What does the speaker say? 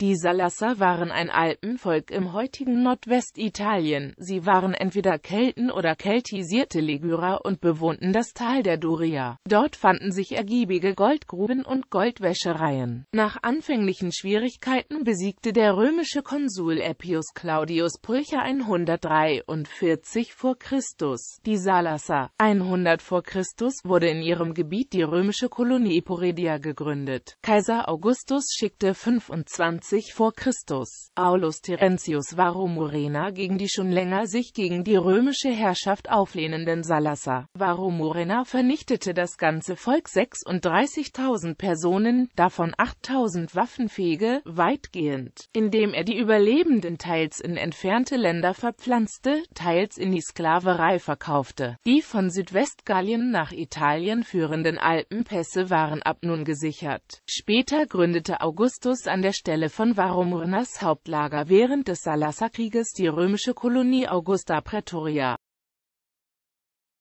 Die Salasser waren ein Alpenvolk im heutigen Nordwestitalien, sie waren entweder Kelten oder keltisierte Ligurer und bewohnten das Tal der Doria. Dort fanden sich ergiebige Goldgruben und Goldwäschereien. Nach anfänglichen Schwierigkeiten besiegte der römische Konsul Appius Claudius Pulcher 143 v. Chr. die Salasser. 100 v. Chr. wurde in ihrem Gebiet die römische Kolonie Eporedia gegründet. Kaiser Augustus schickte 25 180 v. Chr. Aulus Terentius Varro Murena gegen die schon länger sich gegen die römische Herrschaft auflehnenden Salasser. Varro Murena vernichtete das ganze Volk 36.000 Personen, davon 8.000 waffenfähige, weitgehend, indem er die Überlebenden teils in entfernte Länder verpflanzte, teils in die Sklaverei verkaufte. Die von Südwestgallien nach Italien führenden Alpenpässe waren ab nun gesichert. Später gründete Augustus an der Stelle von Varomurnas Hauptlager während des Salasserkrieges die römische Kolonie Augusta Praetoria